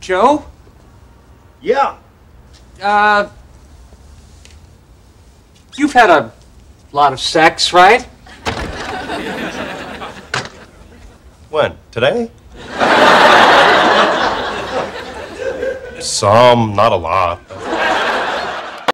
Joe? Yeah. Uh, you've had a lot of sex, right? When? Today? Some, not a lot.